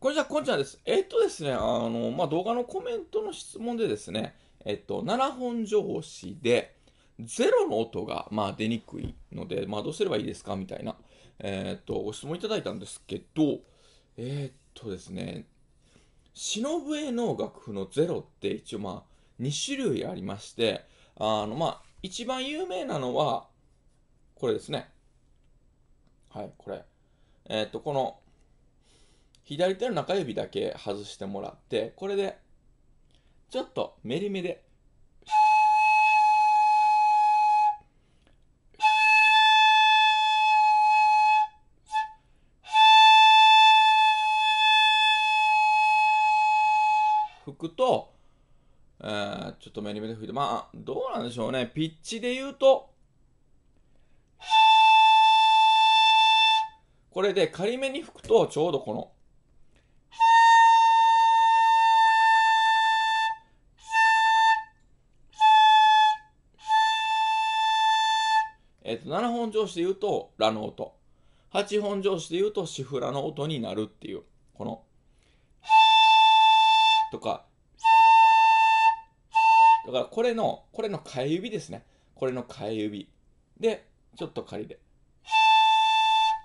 こんにちは、こんにちはです。えっとですね、あの、まあ、動画のコメントの質問でですね、えっと、7本上司で、ゼロの音が、まあ、出にくいので、まあ、どうすればいいですか？みたいな、えっと、ご質問いただいたんですけど、えっとですね、篠笛の楽譜のゼロって一応、まあ、2種類ありまして、あの、まあ、一番有名なのは、これですね。はい、これ。えっと、この、左手の中指だけ外してもらって、これで、ちょっとメリメで、吹くと、えーちょっとメリメで吹いて、まあ、どうなんでしょうね。ピッチで言うと、これで仮めに吹くと、ちょうどこの、と、7本上司で言うと、ラの音。8本上司で言うと、シフラの音になるっていう、この、とか、だからこれの、これの替え指ですね。これの替え指。で、ちょっと仮で。っ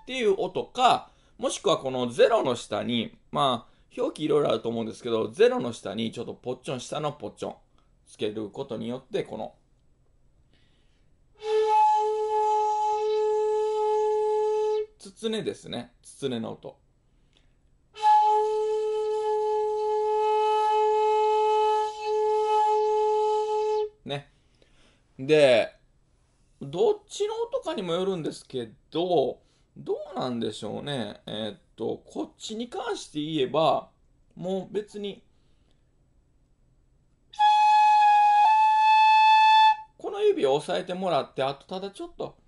ていう音か、もしくはこの0の下に、まあ、表記いろいろあると思うんですけど、0の下にちょっとポッチョン、下のポッチョンつけることによって、この、つつねですね。つつねの音。ね。で、どっちの音かにもよるんですけど、どうなんでしょうね。えーっと、こっちに関して言えば、もう別に、この指を押さえてもらって、あとただちょっと、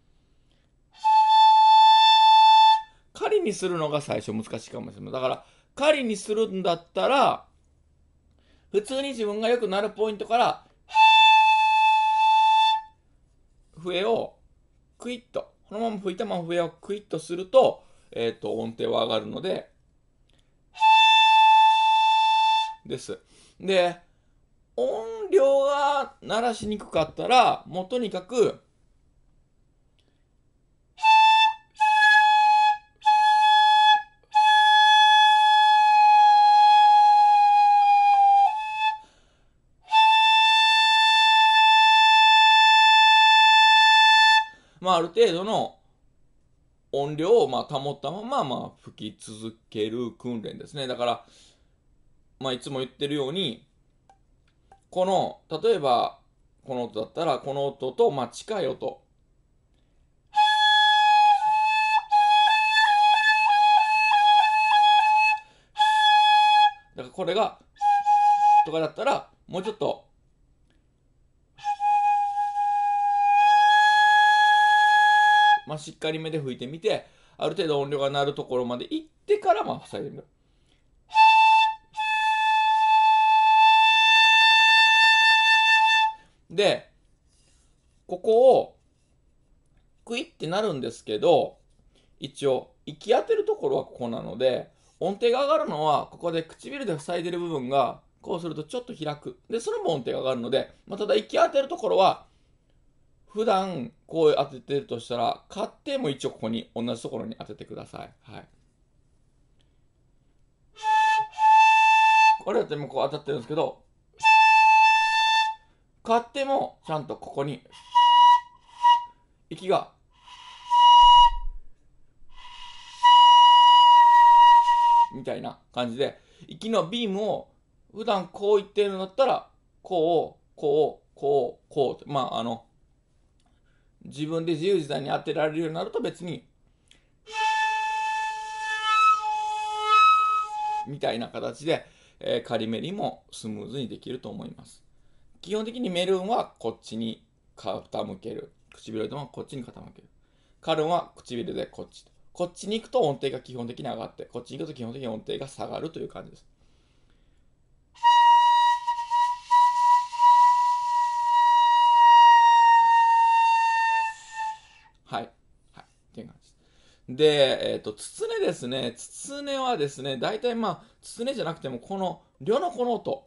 にするのが最初難しいかもしれない。だから、仮にするんだったら、普通に自分がよくなるポイントから、笛をクイッと、このまま吹いたまま笛をクイッとすると、えっ、と、音程は上がるので、です。で、音量が鳴らしにくかったら、もうとにかく、まあ、ある程度の音量をまあ保ったまままあ吹き続ける訓練ですね。だから、まあ、いつも言ってるように、この、例えば、この音だったら、この音とまあ近い音。だからこれが、とかだったら、もうちょっと、あ、しっかりめで吹いてみて、ある程度音量が鳴るところまで行ってから、まあ、塞いでみる。で、ここを、クイってなるんですけど、一応、行き当てるところはここなので、音程が上がるのは、ここで唇で塞いでる部分が、こうするとちょっと開く。で、それも音程が上がるので、まあ、ただ行き当てるところは、普段こう当ててるとしたら、買っても一応ここに同じところに当ててください。はい。これだってもこう当たってるんですけど、買ってもちゃんとここに、息が、みたいな感じで、息のビームを普段こう言ってるんだったら、こう、こう、こう、こう、まああの、自分で自由自在に当てられるようになると別に、みたいな形で、えー仮メリもスムーズにできると思います。基本的にメルンはこっちに傾ける。唇でもこっちに傾ける。カルンは唇でこっち。こっちに行くと音程が基本的に上がって、こっちに行くと基本的に音程が下がるという感じです。い。はい。っていう感じです。で、えっ、と、つつねですね。つつねはですね、大体まあ、つつねじゃなくても、この、両のこの音。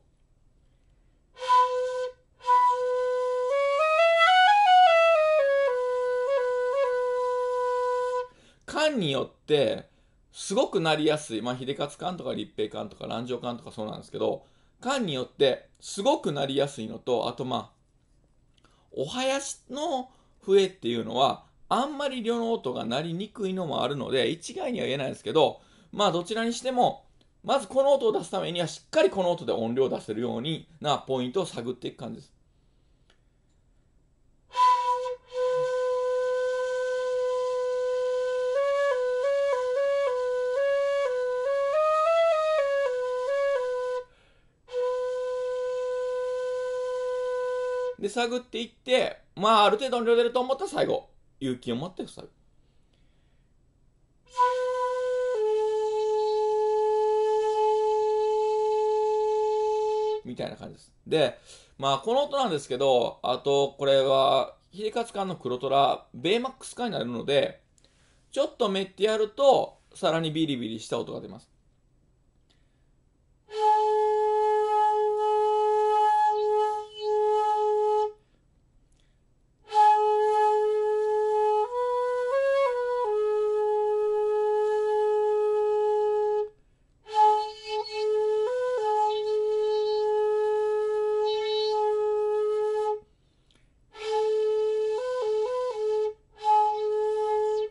管によってすごくなりやすい、まあ、秀勝管とか立平管とか蘭城管とかそうなんですけど管によってすごくなりやすいのとあとまあお囃子の笛っていうのはあんまり両の音が鳴りにくいのもあるので一概には言えないですけどまあどちらにしてもまずこの音を出すためにはしっかりこの音で音量を出せるようになポイントを探っていく感じです。で、探っていって、まあ、ある程度の量出ると思ったら最後、勇気を持って塞ぐ。みたいな感じです。で、まあ、この音なんですけど、あと、これは、秀勝館の黒虎、ベイマックス化になるので、ちょっとめってやると、さらにビリビリした音が出ます。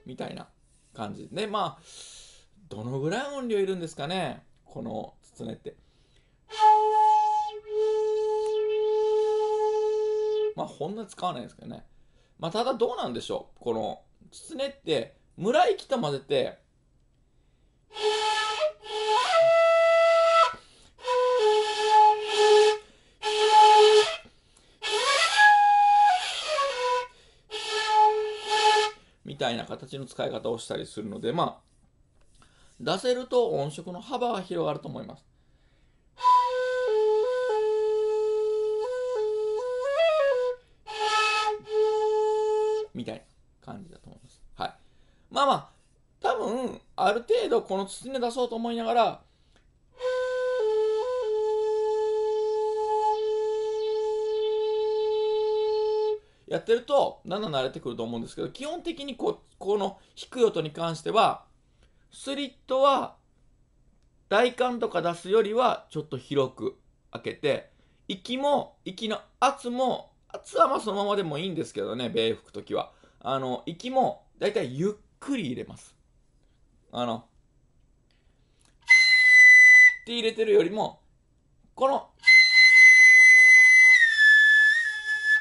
みたいな感じで、まあ、どのぐらい音量いるんですかね、このつつねって。まあ、ほんな使わないですけどね。まあ、ただどうなんでしょう？この、つつねって、村井きと混ぜて、たいな形の使い方をしたりするので、まあ、出せると音色の幅が広がると思います。みたいな感じだと思います。はい。まあまあ、多分、ある程度この筒に出そうと思いながら、やってるとだんだん慣れてくると思うんですけど基本的にここの低い音に関してはスリットは大管とか出すよりはちょっと広く開けて息も息の圧も圧はまあそのままでもいいんですけどね米吹く時は。あの息もだいたいゆっくり入れます。あのって入れてるよりもこの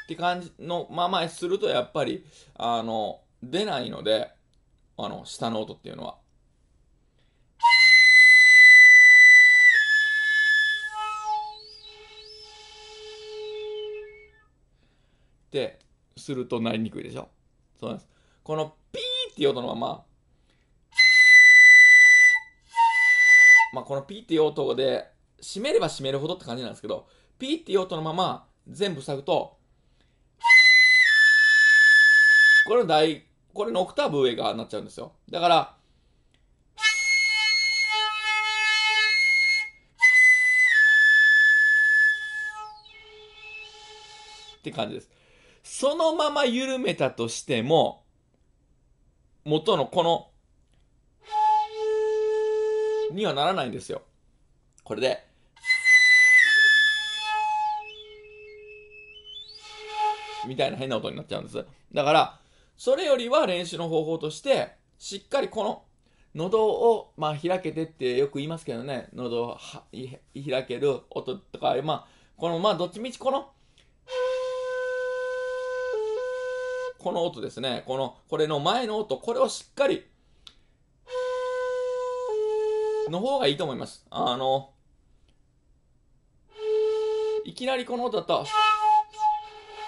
って感じのままにするとやっぱりあの出ないのであの下の音っていうのは。ってするとなりにくいでしょ？そうですこのピーっていう音のまままあこのピーっていう音で閉めれば閉めるほどって感じなんですけどピーっていう音のまま全部塞ぐとこれの大、これのオクターブ上がなっちゃうんですよ。だから、って感じです。そのまま緩めたとしても、元のこの、にはならないんですよ。これで、みたいな変な音になっちゃうんです。だから、それよりは練習の方法として、しっかりこの喉を、まあ、開けてってよく言いますけどね、喉を開ける音とか、まあ、この、まあ、どっちみちこの、この音ですね。この、これの前の音、これをしっかり、の方がいいと思います。あの、いきなりこの音だと、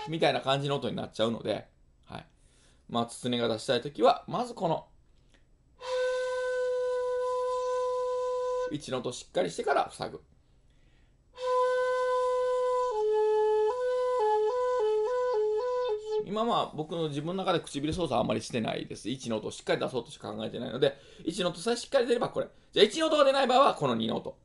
みたいな感じの音になっちゃうので、まあ、つつねが出したいときは、まずこの、1の音しっかりしてから塞ぐ。今まあ僕の自分の中で唇操作あんまりしてないです。1の音をしっかり出そうとしか考えてないので、1の音さえしっかり出ればこれ。じゃあ1の音が出ない場合はこの2の音。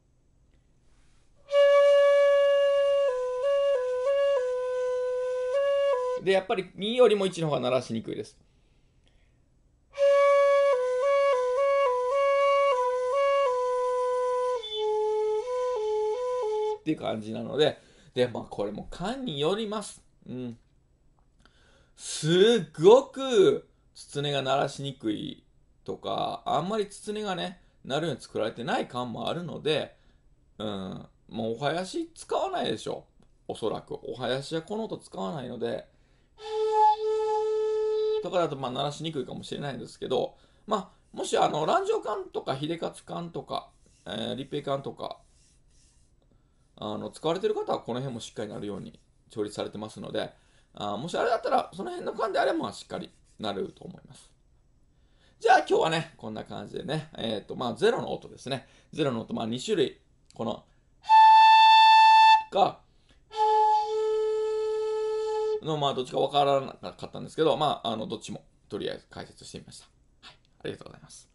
で、やっぱり2よりも1の方が鳴らしにくいです。っていう感じなので、で、まあこれも勘によります。うん。すっごく、つねが鳴らしにくいとか、あんまりつねがね、鳴るように作られてない感もあるので、うん、もうお囃子使わないでしょ。おそらく。お囃子はこの音使わないので、とかだとまあ鳴らしにくいかもしれないんですけど、まあ、もしあの、乱情感とか、秀勝感とか、えー、立平感とか、あの、使われてる方はこの辺もしっかりなるように調律されてますので、あもしあれだったら、その辺の感であれば、しっかりなると思います。じゃあ今日はね、こんな感じでね、えっ、ー、と、まあ、ゼロの音ですね。ゼロの音、まあ、2種類、この、が、の、まあ、どっちかわからなかったんですけど、まあ、あの、どっちも、とりあえず解説してみました。はい。ありがとうございます。